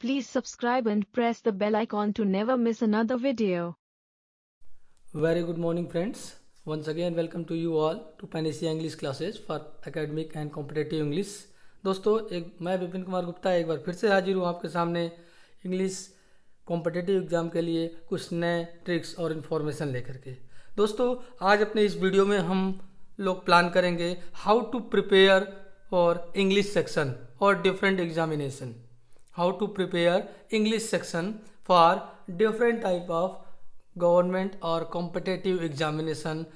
Please subscribe and press the bell icon to never miss another video. Very good morning, friends. Once again, welcome to you all to Panacea English classes for academic and competitive English. दोस्तों एक मैं विपिन कुमार गुप्ता एक बार फिर से हाजिर हूँ आपके सामने इंग्लिश कॉम्पिटेटिव एग्ज़ाम के लिए कुछ नए ट्रिक्स और इन्फॉर्मेशन लेकर के दोस्तों आज अपने इस वीडियो में हम लोग प्लान करेंगे how to prepare for English section और different examination how to prepare English section for different type of government or competitive examination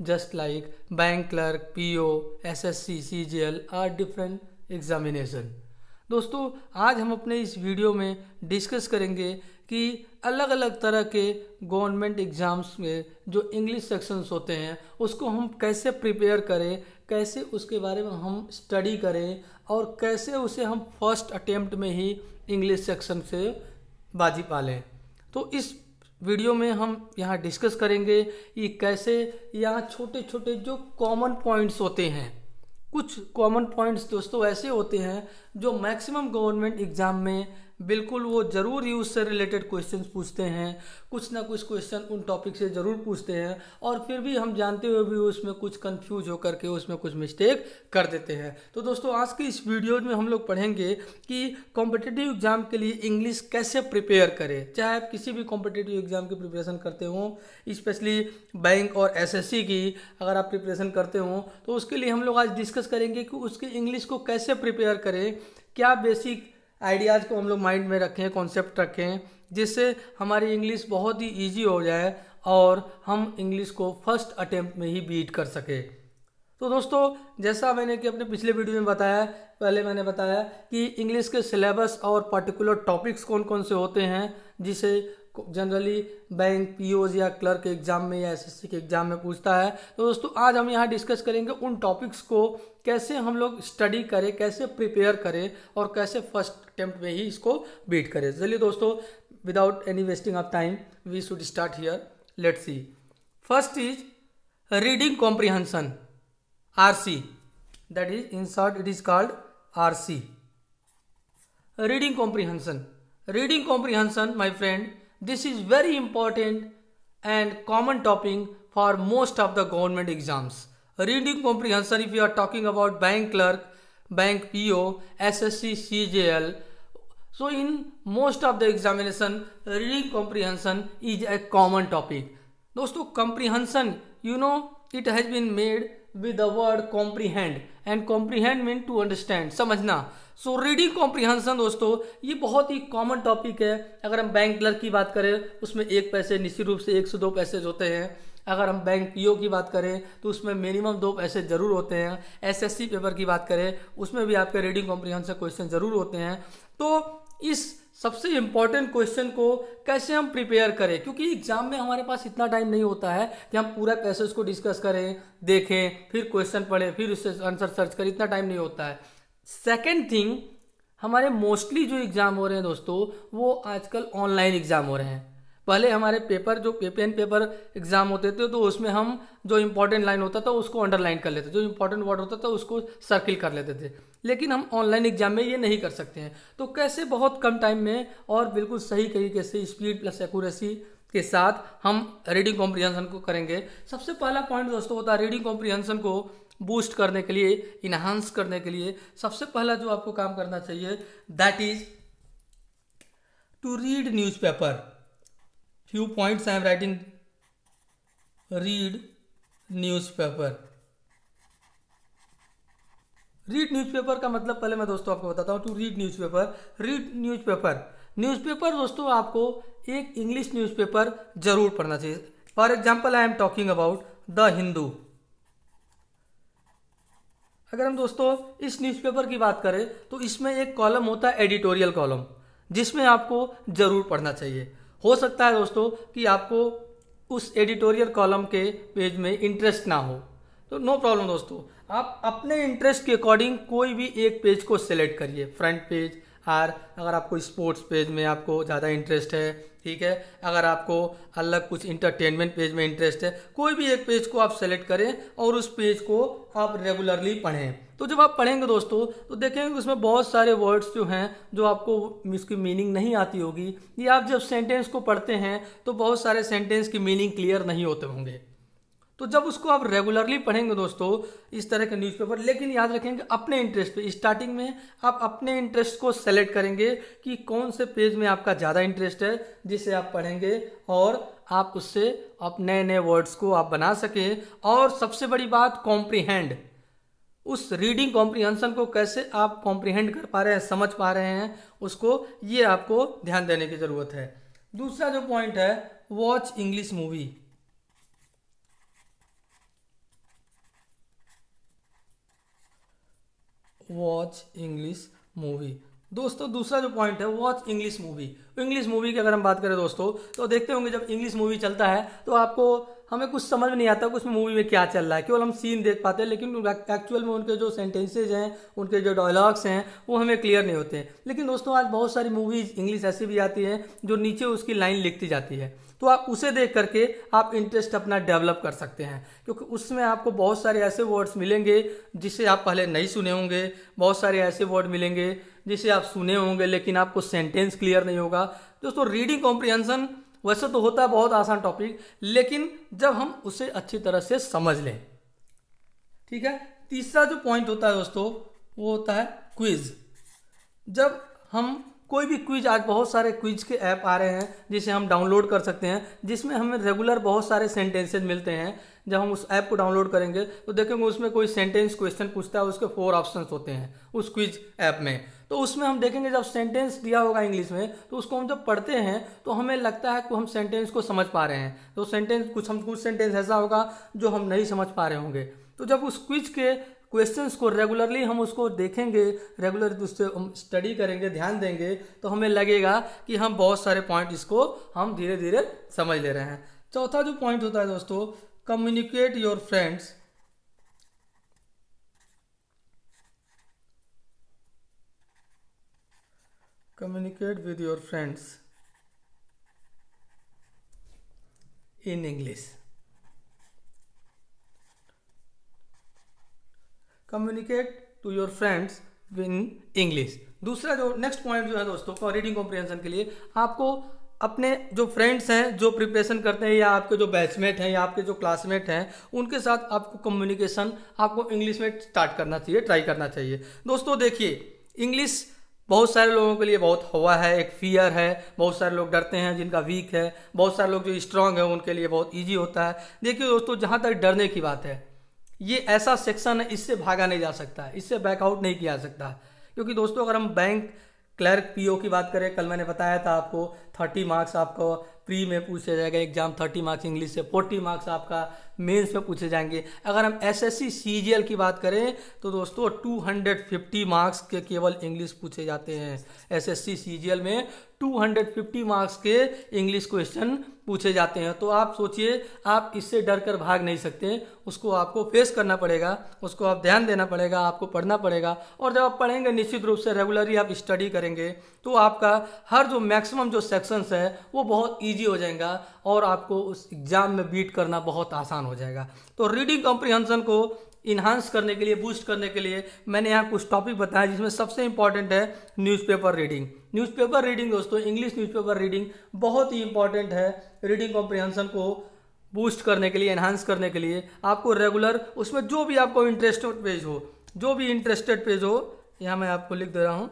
just like bank clerk, PO, SSC, CGL or different examination. दोस्तों आज हम अपने इस video में discuss करेंगे कि अलग अलग तरह के गवर्नमेंट एग्ज़ाम्स में जो इंग्लिश सेक्शंस होते हैं उसको हम कैसे प्रिपेयर करें कैसे उसके बारे में हम स्टडी करें और कैसे उसे हम फ़र्स्ट अटेम्प्ट में ही इंग्लिश सेक्शन से बाजी पालें। तो इस वीडियो में हम यहाँ डिस्कस करेंगे कि कैसे यहाँ छोटे छोटे जो कॉमन पॉइंट्स होते हैं, कुछ कॉमन पॉइंट्स दोस्तों ऐसे होते हैं जो मैक्सिमम गवर्नमेंट एग्ज़ाम में बिल्कुल वो ज़रूर ही उससे रिलेटेड क्वेश्चंस पूछते हैं। कुछ ना कुछ क्वेश्चन उन टॉपिक से ज़रूर पूछते हैं और फिर भी हम जानते हुए भी उसमें कुछ कंफ्यूज होकर के उसमें कुछ मिस्टेक कर देते हैं। तो दोस्तों, आज की इस वीडियो में हम लोग पढ़ेंगे कि कॉम्पिटेटिव एग्ज़ाम के लिए इंग्लिश कैसे प्रिपेयर करें। चाहे आप किसी भी कॉम्पिटेटिव एग्ज़ाम की प्रिपरेशन करते हो स्पेशली बैंक और एसएससी की अगर आप प्रिपरेशन करते हो तो उसके लिए हम लोग आज डिस्कस करेंगे कि उसके इंग्लिश को कैसे प्रिपेयर करें, क्या बेसिक आइडियाज़ को हम लोग माइंड में रखें, कॉन्सेप्ट रखें, जिससे हमारी इंग्लिश बहुत ही ईजी हो जाए और हम इंग्लिश को फ़र्स्ट अटेम्प्ट में ही बीट कर सके। तो दोस्तों, जैसा मैंने कि अपने पिछले वीडियो में बताया, पहले मैंने बताया कि इंग्लिश के सिलेबस और पर्टिकुलर टॉपिक्स कौन कौन से होते हैं, जिसे जनरली बैंक पीओज या क्लर्क एग्ज़ाम में या एसएससी के एग्ज़ाम में पूछता है। तो दोस्तों, आज हम यहाँ डिस्कस करेंगे उन टॉपिक्स को, कैसे हम लोग स्टडी करें, कैसे प्रिपेयर करें और कैसे फ़र्स्ट अटेम्प्ट में ही इसको बीट करें। चलिए दोस्तों without any wasting of time we should start here let see first is reading comprehension R C that is in short it is called R C reading comprehension reading comprehension my friend This is very important and common topic for most of the government exams. Reading comprehension if you are talking about bank clerk, bank PO, SSC, CJL. So in most of the examination, reading comprehension is a common topic. Dosto comprehension, you know, it has been made with the word comprehend and comprehend means to understand, samajhna. So reading comprehension दोस्तों, ये बहुत ही common topic है। अगर हम bank clerk की बात करें, उसमें एक पैसे निश्चित रूप से एक से दो पैसे होते हैं। अगर हम बैंक पीओ की बात करें तो उसमें मिनिमम दो पैसे ज़रूर होते हैं। एसएससी पेपर की बात करें, उसमें भी आपके रीडिंग कॉम्प्रिहेंशन क्वेश्चन ज़रूर होते हैं। तो इस सबसे इंपॉर्टेंट क्वेश्चन को कैसे हम प्रिपेयर करें? क्योंकि एग्ज़ाम में हमारे पास इतना टाइम नहीं होता है कि हम पूरा पैसेज को डिस्कस करें, देखें, फिर क्वेश्चन पढ़ें, फिर उससे आंसर सर्च करें, इतना टाइम नहीं होता है। सेकेंड थिंग हमारे मोस्टली जो एग्ज़ाम हो रहे हैं दोस्तों, वो आजकल ऑनलाइन एग्ज़ाम हो रहे हैं। पहले हमारे पेपर जो पेन पेपर एग्ज़ाम होते थे तो उसमें हम जो इंपॉर्टेंट लाइन होता था, उसको अंडरलाइन कर लेते जो इंपॉर्टेंट वर्ड होता था, उसको सर्किल कर लेते थे। लेकिन हम ऑनलाइन एग्ज़ाम में ये नहीं कर सकते हैं। तो कैसे बहुत कम टाइम में और बिल्कुल सही तरीके से स्पीड प्लस एक्यूरेसी के साथ हम रीडिंग कॉम्प्रिहेंशन को करेंगे? सबसे पहला पॉइंट दोस्तों होता है रीडिंग कॉम्प्रिहेंशन को बूस्ट करने के लिए इन्हांस करने के लिए, सबसे पहला जो आपको काम करना चाहिए that is to read news paper few points I am writing read news paper read news paper का मतलब पहले मैं दोस्तों आपको बताता हूँ to read news paper read news paper news paper दोस्तों आपको एक इंग्लिश न्यूज़ पेपर ज़रूर पढ़ना चाहिए. For example I am talking about the Hindu अगर हम दोस्तों इस न्यूज़पेपर की बात करें तो इसमें एक कॉलम होता है एडिटोरियल कॉलम जिसमें आपको ज़रूर पढ़ना चाहिए। हो सकता है दोस्तों कि आपको उस एडिटोरियल कॉलम के पेज में इंटरेस्ट ना हो। तो नो प्रॉब्लम दोस्तों, आप अपने इंटरेस्ट के अकॉर्डिंग कोई भी एक पेज को सिलेक्ट करिए। फ्रंट पेज और अगर आपको स्पोर्ट्स पेज में आपको ज़्यादा इंटरेस्ट है ठीक है? अगर आपको अलग कुछ इंटरटेनमेंट पेज में इंटरेस्ट है, कोई भी एक पेज को आप सेलेक्ट करें और उस पेज को आप रेगुलरली पढ़ें। तो जब आप पढ़ेंगे दोस्तों तो देखेंगे उसमें बहुत सारे वर्ड्स जो हैं, जो आपको इसकी मीनिंग नहीं आती होगी। ये आप जब सेंटेंस को पढ़ते हैं तो बहुत सारे सेंटेंस की मीनिंग क्लियर नहीं होते होंगे। तो जब उसको आप रेगुलरली पढ़ेंगे दोस्तों, इस तरह के न्यूज़पेपर लेकिन याद रखेंगे अपने इंटरेस्ट पे स्टार्टिंग में आप अपने इंटरेस्ट को सेलेक्ट करेंगे कि कौन से पेज में आपका ज़्यादा इंटरेस्ट है, जिसे आप पढ़ेंगे, और आप उससे आप नए नए वर्ड्स को आप बना सकें। और सबसे बड़ी बात कॉम्प्रीहेंड उस रीडिंग कॉम्प्रीहेंशन को कैसे आप कॉम्प्रीहेंड कर पा रहे हैं, समझ पा रहे हैं, उसको, ये आपको ध्यान देने की ज़रूरत है। दूसरा जो पॉइंट है watch English movie watch English movie दोस्तों, दूसरा जो पॉइंट है watch English movie English movie की अगर हम बात करें दोस्तों तो देखते होंगे जब इंग्लिश मूवी चलता है तो आपको हमें कुछ समझ में नहीं आता कि उसमें मूवी में क्या चल रहा है। केवल हम सीन देख पाते हैं, लेकिन एक्चुअल में उनके जो सेंटेंसेज हैं, उनके जो डायलॉग्स हैं, वो हमें क्लियर नहीं होते। लेकिन दोस्तों, आज बहुत सारी मूवीज़ इंग्लिश ऐसी भी आती हैं, जो नीचे उसकी लाइन लिखती जाती है। तो आप उसे देख करके आप इंटरेस्ट अपना डेवलप कर सकते हैं। क्योंकि उसमें आपको बहुत सारे ऐसे वर्ड्स मिलेंगे जिसे आप पहले नहीं सुने होंगे, बहुत सारे ऐसे वर्ड मिलेंगे जिसे आप सुने होंगे लेकिन आपको सेंटेंस क्लियर नहीं होगा। दोस्तों रीडिंग कॉम्प्रिहेंशन वैसे तो होता है बहुत आसान टॉपिक लेकिन जब हम उसे अच्छी तरह से समझ लें। ठीक है? तीसरा जो पॉइंट होता है दोस्तों, वो होता है क्विज जब हम कोई भी क्विज आज बहुत सारे क्विज के ऐप आ रहे हैं, जिसे हम डाउनलोड कर सकते हैं, जिसमें हमें रेगुलर बहुत सारे सेंटेंसेज मिलते हैं, जब हम उस ऐप को डाउनलोड करेंगे तो देखेंगे उसमें कोई सेंटेंस क्वेश्चन पूछता है, उसके फोर ऑप्शंस होते हैं, उस क्विज ऐप में। तो उसमें हम देखेंगे जब सेंटेंस दिया होगा इंग्लिश में तो उसको हम जब पढ़ते हैं तो हमें लगता है कि हम सेंटेंस को समझ पा रहे हैं। तो सेंटेंस कुछ हम, कुछ सेंटेंस ऐसा होगा, जो हम नहीं समझ पा रहे होंगे। तो जब उस क्विज के क्वेश्चंस को रेगुलरली हम उसको देखेंगे रेगुलर उससे हम स्टडी करेंगे, ध्यान देंगे तो हमें लगेगा कि हम बहुत सारे पॉइंट इसको हम धीरे धीरे समझ ले रहे हैं। चौथा जो पॉइंट होता है दोस्तों communicate your friends communicate with your friends in English communicate to your friends in English दूसरा जो नेक्स्ट पॉइंट जो है दोस्तों रीडिंग कॉम्प्रिहेंशन के लिए, आपको अपने जो फ्रेंड्स हैं, जो प्रिपरेशन करते हैं, या आपके जो बैचमेट हैं, या आपके जो क्लासमेट हैं, उनके साथ आपको कम्युनिकेशन आपको इंग्लिश में स्टार्ट करना चाहिए ट्राई करना चाहिए। दोस्तों, देखिए इंग्लिश बहुत सारे लोगों के लिए बहुत हवा है, एक फियर है। बहुत सारे लोग डरते हैं, जिनका वीक है। बहुत सारे लोग जो स्ट्रांग है, उनके लिए बहुत ईजी होता है। देखिए दोस्तों, जहाँ तक डरने की बात है ये ऐसा सेक्शन है, इससे भागा नहीं जा सकता, इससे बैकआउट नहीं किया जा सकता। क्योंकि दोस्तों, अगर हम बैंक क्लर्क पीओ की बात करें, कल मैंने बताया था आपको, थर्टी मार्क्स आपको प्री में पूछा जाएगा, एग्ज़ाम थर्टी मार्क्स, इंग्लिश से फोर्टी मार्क्स आपका मेंस में पूछे जाएँगे। अगर हम एसएससी सीजीएल की बात करें तो दोस्तों 250 मार्क्स के केवल इंग्लिश पूछे जाते हैं। एसएससी सीजीएल में 250 मार्क्स के इंग्लिश क्वेश्चन पूछे जाते हैं। तो आप सोचिए, आप इससे डर कर भाग नहीं सकते। उसको आपको फेस करना पड़ेगा, उसको आप ध्यान देना पड़ेगा, आपको पढ़ना पड़ेगा। और जब आप पढ़ेंगे, निश्चित रूप से रेगुलरली आप स्टडी करेंगे तो आपका हर जो मैक्सिमम जो सेक्शंस है, वो बहुत ईजी हो जाएगा। और आपको उस एग्ज़ाम में बीट करना बहुत आसान हो जाएगा। तो रीडिंग कॉम्प्रिहेंशन को इन्हांस करने के लिए बूस्ट करने के लिए मैंने यहाँ कुछ टॉपिक बताया जिसमें सबसे इंपॉर्टेंट है न्यूज़पेपर रीडिंग न्यूज़पेपर रीडिंग दोस्तों इंग्लिश न्यूज़पेपर रीडिंग बहुत ही इंपॉर्टेंट है रीडिंग कॉम्प्रिहेंशन को बूस्ट करने के लिए एनहांस करने के लिए। आपको रेगुलर उसमें जो भी आपको इंटरेस्टेड पेज हो, जो भी इंटरेस्टेड पेज हो, यहाँ मैं आपको लिख दे रहा हूँ,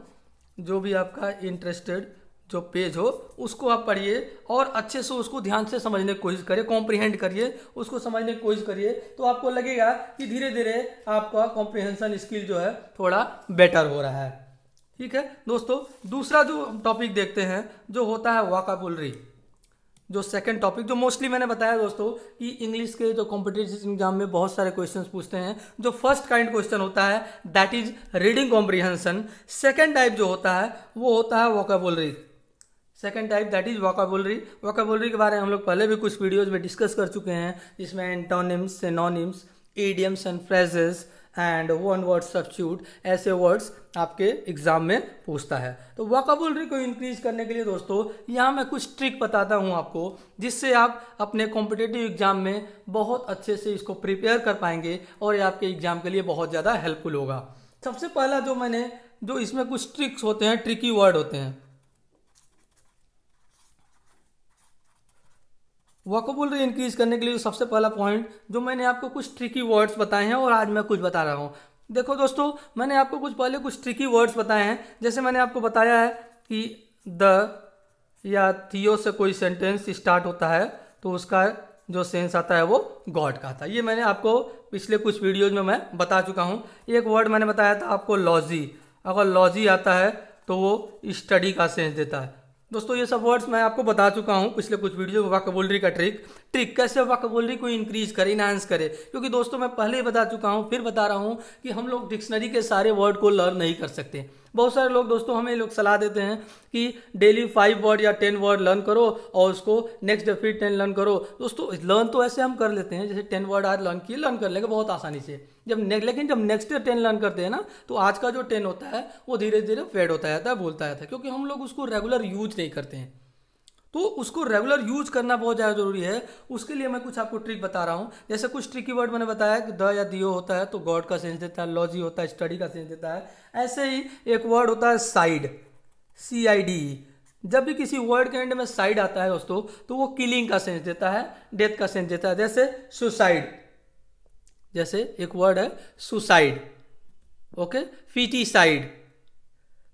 जो भी आपका इंटरेस्टेड जो पेज हो, उसको आप पढ़िए और अच्छे से उसको ध्यान से समझने की कोशिश करिए कॉम्प्रिहेंड करिए, उसको समझने की कोशिश करिए तो आपको लगेगा कि धीरे धीरे आपका कॉम्प्रिहेंशन स्किल जो है थोड़ा बेटर हो रहा है। ठीक है? दोस्तों, दूसरा जो टॉपिक देखते हैं, जो होता है वाकाबुलरी जो सेकंड टॉपिक जो मोस्टली मैंने बताया दोस्तों, कि इंग्लिश के जो कॉम्पिटेटिव एग्ज़ाम में बहुत सारे क्वेश्चंस पूछते हैं। जो फ़र्स्ट काइंड क्वेश्चन होता है that is reading comprehension second type जो होता है, वो होता है vocabulary second type that is vocabulary vocabulary के बारे में हम लोग पहले भी कुछ वीडियोज़ में डिस्कस कर चुके हैं, जिसमें antonyms synonyms idioms and phrases and one word substitute ऐसे वर्ड्स आपके एग्ज़ाम में पूछता है। तो वोकेबुलरी को इंक्रीज करने के लिए दोस्तों, यहाँ मैं कुछ ट्रिक बताता हूँ आपको, जिससे आप अपने कॉम्पिटेटिव एग्ज़ाम में बहुत अच्छे से इसको प्रिपेयर कर पाएँगे और ये आपके एग्ज़ाम के लिए बहुत ज़्यादा हेल्पफुल होगा। सबसे पहला जो मैंने, जो इसमें कुछ ट्रिक्स होते हैं ट्रिकी वर्ड होते हैं। वोकेबुलरी इंक्रीज करने के लिए सबसे पहला पॉइंट जो मैंने आपको कुछ ट्रिकी वर्ड्स बताए हैं और आज मैं कुछ बता रहा हूँ। देखो दोस्तों, मैंने आपको कुछ पहले कुछ ट्रिकी वर्ड्स बताए हैं। जैसे मैंने आपको बताया है कि द या थियो से कोई सेंटेंस स्टार्ट होता है तो उसका जो सेंस आता है वो गॉड का आता है। ये मैंने आपको पिछले कुछ वीडियोज़ में मैं बता चुका हूँ। एक वर्ड मैंने बताया था आपको लॉजी अगर लॉजी आता है तो वो स्टडी का सेंस देता है। दोस्तों, ये सब वर्ड्स मैं आपको बता चुका हूँ। पिछले कुछ वीडियो में वाकबोलरी का ट्रिक ट्रिक कैसे वाकबोलरी को इंक्रीज करे इनहांस करे। क्योंकि दोस्तों मैं पहले ही बता चुका हूँ फिर बता रहा हूँ कि हम लोग डिक्शनरी के सारे वर्ड को लर्न नहीं कर सकते। बहुत सारे लोग दोस्तों हमें लोग सलाह देते हैं कि डेली फाइव वर्ड या टेन वर्ड लर्न करो और उसको नेक्स्ट डे फिर टेन लर्न करो। दोस्तों लर्न तो ऐसे हम कर लेते हैं जैसे टेन वर्ड आज लर्न किए लर्न कर लेंगे बहुत आसानी से। जब ने, लेकिन जब नेक्स्ट डे टेन लर्न करते हैं ना तो आज का जो टेन होता है वो धीरे धीरे फेड होता जाता है भूलता जाता है क्योंकि हम लोग उसको रेगुलर यूज़ नहीं करते हैं। तो उसको रेगुलर यूज़ करना बहुत ज़्यादा ज़रूरी है। उसके लिए मैं कुछ आपको ट्रिक बता रहा हूँ। जैसे कुछ ट्रिकी वर्ड मैंने बताया कि द या दियो होता है तो गॉड का सेंस देता है लॉजी होता है स्टडी का सेंस देता है। ऐसे ही एक वर्ड होता है साइड सी आई डी जब भी किसी वर्ड के एंड में साइड आता है दोस्तों तो वो किलिंग का सेंस देता है डेथ का सेंस देता है। जैसे सुसाइड जैसे एक वर्ड है सुसाइड ओके फीटीसाइड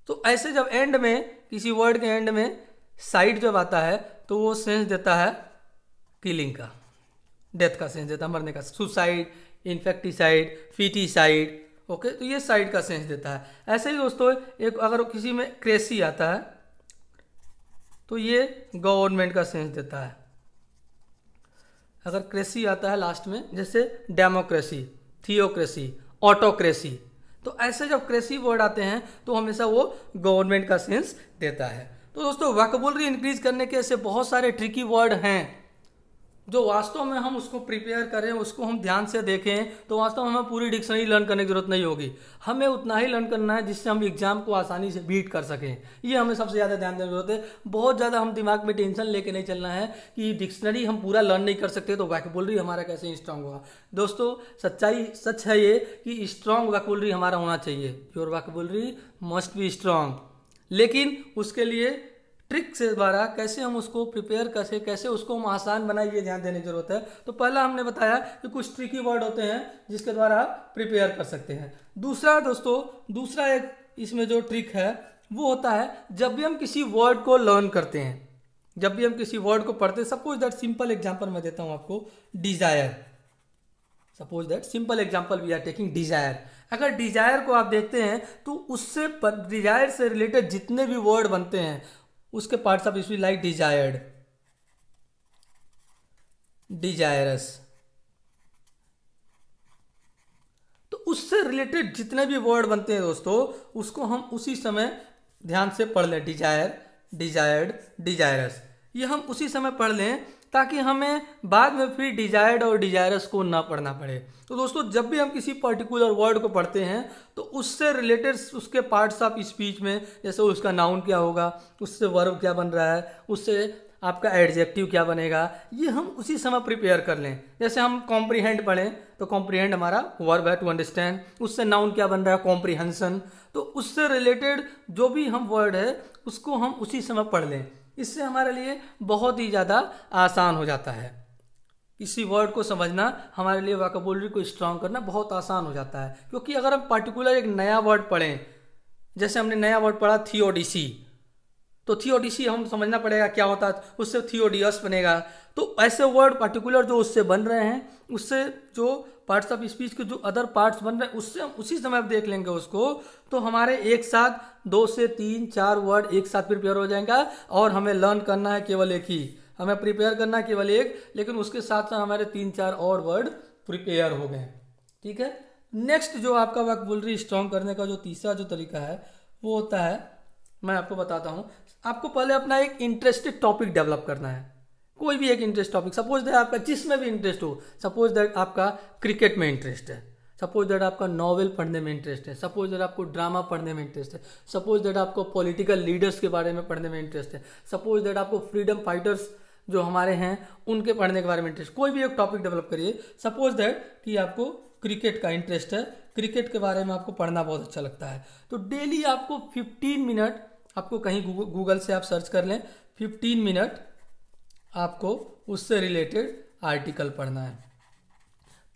तो ऐसे जब एंड में, किसी वर्ड के एंड में साइड जब आता है तो वो सेंस देता है किलिंग का, डेथ का सेंस देता है, मरने का। Suicide, infanticide, feticide, okay? तो ये साइड का सेंस देता है। ऐसे ही दोस्तों, एक अगर किसी में क्रेसी आता है तो ये गवर्नमेंट का सेंस देता है। अगर क्रेसी आता है लास्ट में, जैसे डेमोक्रेसी, थियोक्रेसी, ऑटोक्रेसी तो ऐसे जब क्रेसी वर्ड आते हैं तो हमेशा वो गवर्नमेंट का सेंस देता है। तो दोस्तों वैकेबुलरी इंक्रीज करने के ऐसे बहुत सारे ट्रिकी वर्ड हैं, जो वास्तव में हम उसको प्रिपेयर करें, उसको हम ध्यान से देखें तो वास्तव में हमें पूरी डिक्शनरी लर्न करने की ज़रूरत नहीं होगी। हमें उतना ही लर्न करना है जिससे हम एग्ज़ाम को आसानी से बीट कर सकें। ये हमें सबसे ज़्यादा ध्यान देने की ज़रूरत है। बहुत ज़्यादा हम दिमाग में टेंशन लेके नहीं चलना है कि डिक्शनरी हम पूरा लर्न नहीं कर सकते तो वैकेबुलरी हमारा कैसे स्ट्रांग होगा। दोस्तों, सच्चाई, सच है ये कि स्ट्रांग वैकेबुलरी हमारा होना चाहिए। Your vocabulary must be strong लेकिन उसके लिए ट्रिक से द्वारा कैसे हम उसको प्रिपेयर कैसे कैसे उसको हम आसान बनाए, ये ध्यान देने की ज़रूरत है। तो पहला हमने बताया कि कुछ ट्रिकी वर्ड होते हैं जिसके द्वारा आप प्रिपेयर कर सकते हैं। दूसरा दोस्तों, दूसरा एक इसमें जो ट्रिक है, वो होता है जब भी हम किसी वर्ड को लर्न करते हैं, जब भी हम किसी वर्ड को पढ़ते हैं सपोज़ दैट सिंपल एग्ज़ाम्पल मैं देता हूँ आपको desire suppose that simple example we are taking desire अगर डिज़ायर को आप देखते हैं तो उससे डिज़ायर से रिलेटेड जितने भी वर्ड बनते हैं, उसके parts of speech like desired desirous तो उससे रिलेटेड जितने भी वर्ड बनते हैं दोस्तों, उसको हम उसी समय ध्यान से पढ़ लें डिज़ायर डिजायर्ड डिजायरस ये हम उसी समय पढ़ लें ताकि हमें बाद में फिर डिजायर्ड और डिजायरस को ना पढ़ना पड़े। तो दोस्तों, जब भी हम किसी पर्टिकुलर वर्ड को पढ़ते हैं तो उससे रिलेटेड उसके पार्ट्स ऑफ़ स्पीच में, जैसे उसका नाउन क्या होगा, उससे वर्ब क्या बन रहा है, उससे आपका एडजेक्टिव क्या बनेगा, ये हम उसी समय प्रिपेयर कर लें। जैसे हम कॉम्प्रीहेंड पढ़ें तो कॉम्प्रीहेंड हमारा वर्ब है टू अंडरस्टैंड उससे नाउन क्या बन रहा है कॉम्प्रीहेंसन तो उससे रिलेटेड जो भी हम वर्ड है, उसको हम उसी समय पढ़ लें। इससे हमारे लिए बहुत ही ज़्यादा आसान हो जाता है। किसी वर्ड को समझना, हमारे लिए वाकबोलरी को स्ट्रांग करना बहुत आसान हो जाता है। क्योंकि अगर हम पर्टिकुलर एक नया वर्ड पढ़ें, जैसे हमने नया वर्ड पढ़ा थियोडिसी तो थियोडिसी हम समझना पड़ेगा क्या होता है, उससे थियोडियस बनेगा। तो ऐसे वर्ड पर्टिकुलर जो उससे बन रहे हैं, उससे जो पार्ट्स ऑफ़ स्पीच के जो अदर पार्ट्स बन रहे हैं, उससे हम उसी समय देख लेंगे उसको। तो हमारे एक साथ दो से तीन, चार वर्ड एक साथ प्रिपेयर हो जाएगा और हमें लर्न करना है केवल एक ही। हमें प्रिपेयर करना है केवल एक, लेकिन उसके साथ साथ हमारे तीन, चार और वर्ड प्रिपेयर हो गए। ठीक है? नेक्स्ट जो आपका वकबुलरी स्ट्रॉन्ग करने का जो तीसरा जो तरीका है, वो होता है, मैं आपको बताता हूँ। आपको पहले अपना एक इंटरेस्टेड टॉपिक डेवलप करना है। कोई भी एक इंटरेस्ट टॉपिक सपोज़ दैट आपका जिसमें भी इंटरेस्ट हो सपोज़ दैट आपका क्रिकेट में इंटरेस्ट है सपोज़ दैट आपका नॉवेल पढ़ने में इंटरेस्ट है सपोज़ दैट आपको ड्रामा पढ़ने में इंटरेस्ट है सपोज़ दैट आपको पॉलिटिकल लीडर्स के बारे में पढ़ने में इंटरेस्ट है सपोज़ दैट आपको फ्रीडम फाइटर्स जो हमारे हैं, उनके पढ़ने के बारे में इंटरेस्ट कोई भी एक टॉपिक डेवलप करिए सपोज़ दैट कि आपको क्रिकेट का इंटरेस्ट है क्रिकेट के बारे में आपको पढ़ना बहुत अच्छा लगता है। तो डेली आपको 15 मिनट आपको कहीं गूगल से आप सर्च कर लें 15 मिनट आपको उससे रिलेटेड आर्टिकल पढ़ना है।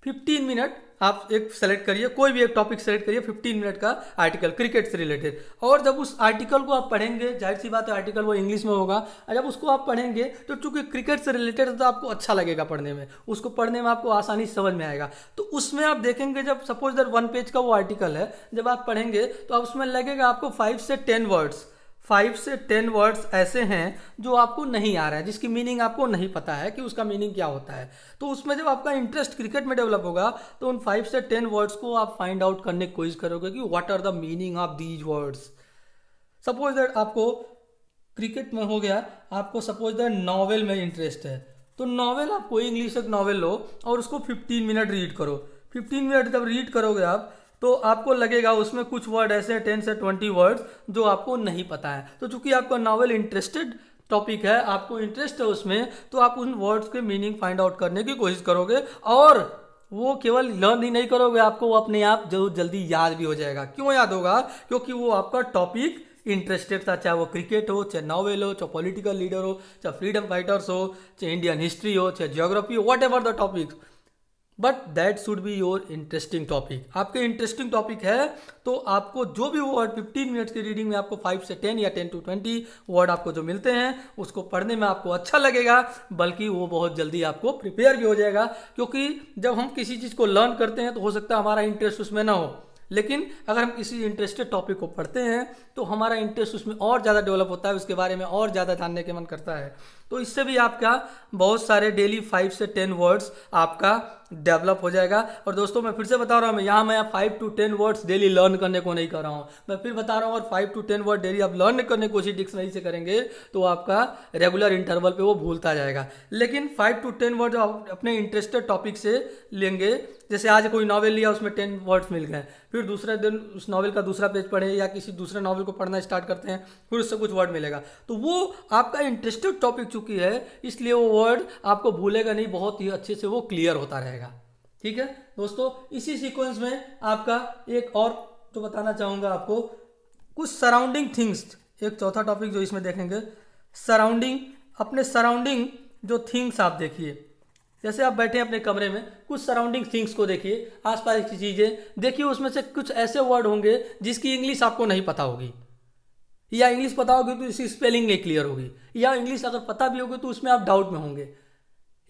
15 मिनट आप एक सेलेक्ट करिए, कोई भी एक टॉपिक सेलेक्ट करिए 15 मिनट का आर्टिकल क्रिकेट से रिलेटेड और जब उस आर्टिकल को आप पढ़ेंगे, ज़ाहिर सी बात है आर्टिकल वो इंग्लिश में होगा, और जब उसको आप पढ़ेंगे तो चूँकि क्रिकेट से रिलेटेड तो आपको अच्छा लगेगा पढ़ने में। उसको पढ़ने में आपको आसानी समझ में आएगा। तो उसमें आप देखेंगे, जब सपोज़ दर वन पेज का वो आर्टिकल है, जब आप पढ़ेंगे तो आप उसमें लगेगा आपको फाइव से टेन वर्ड्स फाइव से टेन वर्ड्स ऐसे हैं जो आपको नहीं आ रहा है, जिसकी मीनिंग आपको नहीं पता है कि उसका मीनिंग क्या होता है। तो उसमें जब आपका इंटरेस्ट क्रिकेट में डेवलप होगा तो उन फाइव से टेन वर्ड्स को आप फाइंड आउट करने की कोशिश करोगे कि what are the meaning of these words suppose that आपको क्रिकेट में हो गया, आपको सपोज़ दैट नॉवेल में इंटरेस्ट है। तो नॉवेल आप कोई इंग्लिश एक नॉवेल लो और उसको फिफ्टीन मिनट रीड करो। फिफ्टीन मिनट जब रीड करोगे आप तो आपको लगेगा उसमें कुछ वर्ड ऐसे हैं टेन से ट्वेंटी वर्ड्स जो आपको नहीं पता है। तो चूँकि आपका नॉवल इंटरेस्टेड टॉपिक है, आपको इंटरेस्ट है उसमें तो आप उन वर्ड्स के मीनिंग फाइंड आउट करने की कोशिश करोगे और वो केवल लर्न ही नहीं करोगे, आपको वो अपने आप ज़रूर जल्दी याद भी हो जाएगा। क्यों याद होगा? क्योंकि वो आपका टॉपिक इंटरेस्टेड था, चाहे वो क्रिकेट हो, चाहे नॉवेल हो, चाहे पॉलिटिकल लीडर हो, चाहे फ्रीडम फाइटर्स हो, चाहे इंडियन हिस्ट्री हो, चाहे जियोग्राफी हो whatever the topic but that should be your interesting topic आपके इंटरेस्टिंग टॉपिक है तो आपको जो भी वर्ड 15 मिनट्स की रीडिंग में आपको 5 से 10 या 10 टू 20 वर्ड आपको जो मिलते हैं, उसको पढ़ने में आपको अच्छा लगेगा, बल्कि वो बहुत जल्दी आपको प्रिपेयर भी हो जाएगा, क्योंकि जब हम किसी चीज़ को लर्न करते हैं तो हो सकता है हमारा इंटरेस्ट उसमें ना हो। लेकिन अगर हम किसी इंटरेस्टेड टॉपिक को पढ़ते हैं तो हमारा इंटरेस्ट उसमें और ज़्यादा डेवलप होता है, उसके बारे में और ज़्यादा जानने के मन करता है। तो इससे भी आपका बहुत सारे डेली फाइव से टेन वर्ड्स आपका डेवलप हो जाएगा। और दोस्तों, मैं फिर से बता रहा हूँ, यहाँ मैं five to ten words daily learn करने को नहीं कर रहा हूँ। मैं फिर बता रहा हूँ, और five to ten word daily आप लर्न करने की कोशिश डिक्शनरी से करेंगे तो आपका रेगुलर इंटरवल पे वो भूलता जाएगा। लेकिन फाइव टू टेन वर्ड आप अपने इंटरेस्टेड टॉपिक से लेंगे, जैसे आज कोई नॉवल लिया, उसमें टेन वर्ड्स मिल गए। फिर दूसरे दिन उस नॉवल का दूसरा पेज पढ़े, या किसी दूसरे नॉवल को पढ़ना स्टार्ट करते हैं, फिर उससे कुछ वर्ड मिलेगा। तो वो आपका इंटरेस्टेड टॉपिक चुकी है, इसलिए वो वर्ड आपको भूलेगा नहीं, बहुत ही अच्छे से वो क्लियर होता रहेगा। ठीक है? दोस्तों, इसी सीक्वेंस में आपका एक और जो बताना चाहूँगा आपको, कुछ सराउंडिंग थिंग्स एक चौथा टॉपिक जो इसमें देखेंगे। सराउंडिंग अपने सराउंडिंग जो थिंग्स आप देखिए। जैसे आप बैठे हैं अपने कमरे में, कुछ सराउंडिंग थिंग्स को देखिए, आसपास की चीज़ें, देखिए उसमें से कुछ ऐसे वर्ड होंगे जिसकी इंग्लिश आपको नहीं पता होगी। या इंग्लिश पता होगी तो इसकी स्पेलिंग नहीं क्लियर होगी। या इंग्लिश अगर पता भी होगी तो उसमें आप डाउट में होंगे।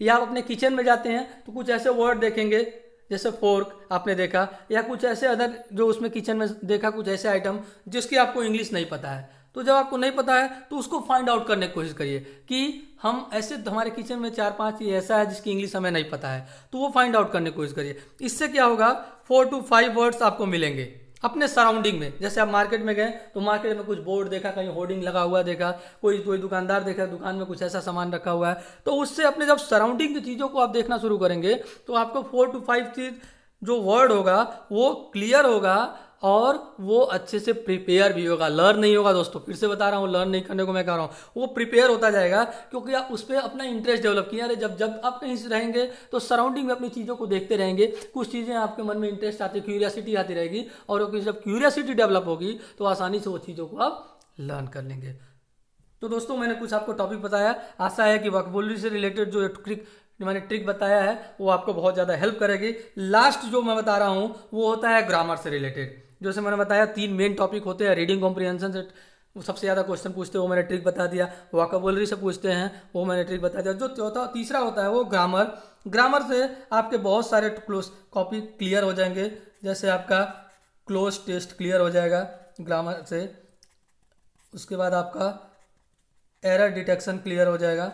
या आप अपने किचन में जाते हैं तो कुछ ऐसे वर्ड देखेंगे, जैसे फोर्क आपने देखा, या कुछ ऐसे अदर जो उसमें किचन में देखा कुछ ऐसे आइटम जिसकी आपको इंग्लिश नहीं पता है। तो जब आपको नहीं पता है तो उसको फाइंड आउट करने की कोशिश करिए कि हम ऐसे हमारे किचन में चार पाँच चीज़ ऐसा है जिसकी इंग्लिश हमें नहीं पता है। तो वो फाइंड आउट करने की कोशिश करिए। इससे क्या होगा फोर टू फाइव वर्ड्स आपको मिलेंगे। अपने सराउंडिंग में। जैसे आप मार्केट में गए तो मार्केट में कुछ बोर्ड देखा, कहीं होर्डिंग लगा हुआ देखा, कोई कोई दुकानदार देखा, दुकान में कुछ ऐसा सामान रखा हुआ है। तो उससे अपने जब सराउंडिंग की चीज़ों को आप देखना शुरू करेंगे तो आपको फोर टू फाइव चीज़ जो वर्ड होगा, वो क्लियर होगा और वो अच्छे से प्रिपेयर भी होगा। लर्न नहीं होगा दोस्तों। फिर से बता रहा हूँ लर्न नहीं करने को मैं कह रहा हूँ। वो प्रिपेयर होता जाएगा क्योंकि आप उस पर अपना इंटरेस्ट डेवलप किया। अरे जब जब आप कहीं रहेंगे तो सराउंडिंग में अपनी चीज़ों को देखते रहेंगे। कुछ चीज़ें आपके मन में इंटरेस्ट आती क्यूरियासिटी आती रहेगी और जब क्यूरियासिटी डेवलप होगी तो आसानी से वो चीज़ों को आप लर्न कर लेंगे। तो दोस्तों, मैंने कुछ आपको टॉपिक बताया। आशा है कि वकबोली से रिलेटेड जो ट्रिक मैंने ट्रिक बताया है, वो आपको बहुत ज़्यादा हेल्प करेगी। लास्ट जो मैं बता रहा हूँ, वो होता है ग्रामर से रिलेटेड जैसे मैंने बताया, तीन मेन टॉपिक होते हैं रीडिंग कॉम्प्रिहेंशन से सबसे ज़्यादा क्वेश्चन पूछते हैं, वो मैंने ट्रिक बता दिया वाकाबोलरी से पूछते हैं, वो मैंने ट्रिक बता दिया। जो चौथा, तीसरा होता है वो ग्रामर ग्रामर से आपके बहुत सारे क्लोज कॉपी क्लियर हो जाएँगे। जैसे आपका क्लोज टेस्ट क्लियर हो जाएगा ग्रामर से। उसके बाद आपका एरर डिटेक्शन क्लियर हो जाएगा।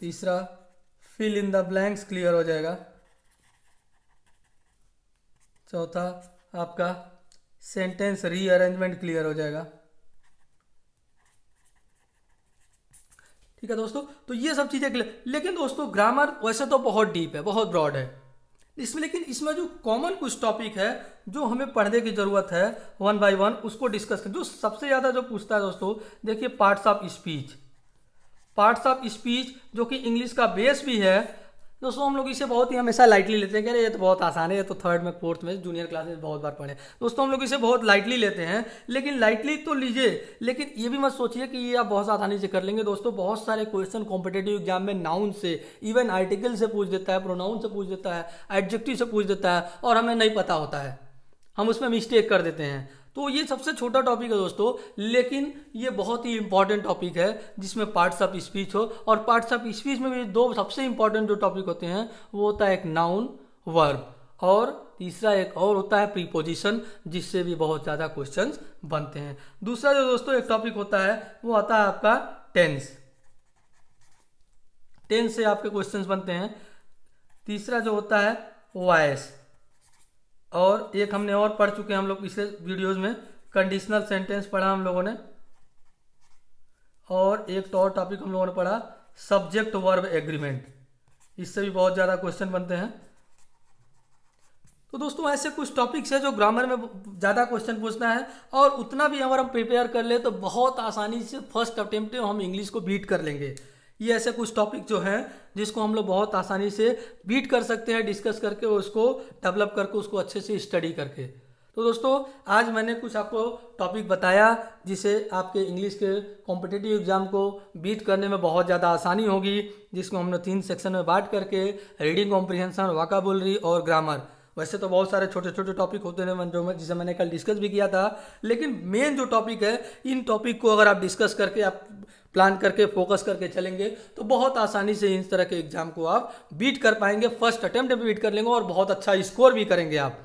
तीसरा fill in the blanks clear हो जाएगा। चौथा आपका सेंटेंस रीअरेंजमेंट क्लियर हो जाएगा। ठीक है दोस्तों? तो ये सब चीज़ें क्लियर लेकिन दोस्तों ग्रामर वैसे तो बहुत डीप है, बहुत ब्रॉड है। इसमें लेकिन इसमें जो कॉमन कुछ टॉपिक है, जो हमें पढ़ने की ज़रूरत है वन बाय वन उसको डिस्कस कर जो सबसे ज़्यादा जो पूछता है दोस्तों, देखिए parts of speech parts of speech जो कि इंग्लिश का बेस भी है दोस्तों हम लोग इसे बहुत ही हमेशा लाइटली लेते हैं रहे ये तो बहुत आसान है, ये तो थर्ड में फोर्थ में जूनियर क्लास में बहुत बार पढ़े दोस्तों हम लोग इसे बहुत लाइटली लेते हैं, लेकिन लाइटली तो लीजिए, लेकिन ये भी मत सोचिए कि ये आप बहुत आसानी से कर लेंगे। दोस्तों, बहुत सारे क्वेश्चन कॉम्पिटेटिव एग्ज़ाम में नाउन से इवन आर्टिकल से पूछ देता है प्रोनाउन से पूछ देता है एडजेक्टिव से पूछ देता है, और हमें नहीं पता होता है। हम उसमें मिस्टेक कर देते हैं। तो ये सबसे छोटा टॉपिक है दोस्तों, लेकिन ये बहुत ही इंपॉर्टेंट टॉपिक है, जिसमें पार्ट्स ऑफ़ स्पीच हो। और पार्ट्स ऑफ़ स्पीच में भी दो सबसे इंपॉर्टेंट जो टॉपिक होते हैं, वो होता है एक नाउन वर्ब और तीसरा एक और होता है प्रीपोजिशन जिससे भी बहुत ज़्यादा क्वेश्चन बनते हैं। दूसरा जो दोस्तों एक टॉपिक होता है, वो आता है आपका टेंस टेंस से आपके क्वेश्चन बनते हैं। तीसरा जो होता है वॉयस और एक हमने और पढ़ चुके हैं हम लोग पिछले वीडियोज़ में। कंडीशनल सेंटेंस पढ़ा हम लोगों ने। और एक तो और टॉपिक हम लोगों ने पढ़ा सब्जेक्ट वर्ब एग्रीमेंट इससे भी बहुत ज़्यादा क्वेश्चन बनते हैं। तो दोस्तों, ऐसे कुछ टॉपिक्स है जो ग्रामर में ज़्यादा क्वेश्चन पूछना है और उतना भी अगर हम प्रिपेयर कर ले तो बहुत आसानी से फ़र्स्ट अटेम्प्ट हम इंग्लिश को बीट कर लेंगे। ये ऐसे कुछ टॉपिक जो हैं, जिसको हम लोग बहुत आसानी से बीट कर सकते हैं डिस्कस करके उसको डेवलप करके, उसको अच्छे से स्टडी करके। तो दोस्तों, आज मैंने कुछ आपको टॉपिक बताया, जिसे आपके इंग्लिश के कॉम्पिटेटिव एग्ज़ाम को बीट करने में बहुत ज़्यादा आसानी होगी, जिसको हमने तीन सेक्शन में बांट करके रीडिंग कॉम्प्रिहेंशन वाकाबुलरी और ग्रामर वैसे तो बहुत सारे छोटे छोटे टॉपिक होते हैं जो मैं, जिसे मैंने कल डिस्कस भी किया था, लेकिन मेन जो टॉपिक है, इन टॉपिक को अगर आप डिस्कस करके आप प्लान करके फोकस करके चलेंगे तो बहुत आसानी से इस तरह के एग्ज़ाम को आप बीट कर पाएँगे। फ़र्स्ट अटेम्प्ट बीट कर लेंगे और बहुत अच्छा स्कोर भी करेंगे आप।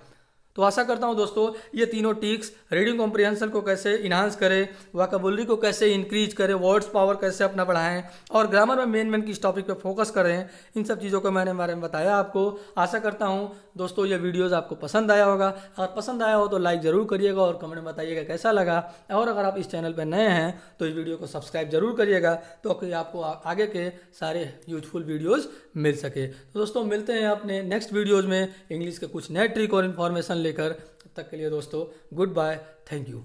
तो आशा करता हूँ दोस्तों, ये तीनों टिक्स रीडिंग कॉम्प्रिहेंशन को कैसे इन्हांस करें वाकबुलरी को कैसे इंक्रीज करें वर्ड्स पावर कैसे अपना बढ़ाएँ, और ग्रामर में मेन मेन किस टॉपिक पे फोकस करें, इन सब चीज़ों को मैंने बारे में बताया आपको। आशा करता हूँ दोस्तों, ये वीडियोज़ आपको पसंद आया होगा। अगर पसंद आया हो तो लाइक ज़रूर करिएगा और कमेंट में बताइएगा कैसा लगा। और अगर आप इस चैनल पर नए हैं तो इस वीडियो को सब्सक्राइब ज़रूर करिएगा तो आपको आगे के सारे यूजफुल वीडियोज़ मिल सके। तो दोस्तों, मिलते हैं अपने नेक्स्ट वीडियोज़ में। इंग्लिश के कुछ नए ट्रिक और इन्फॉर्मेशन लेकर। तब तक के लिए दोस्तों गुड बाय थैंक यू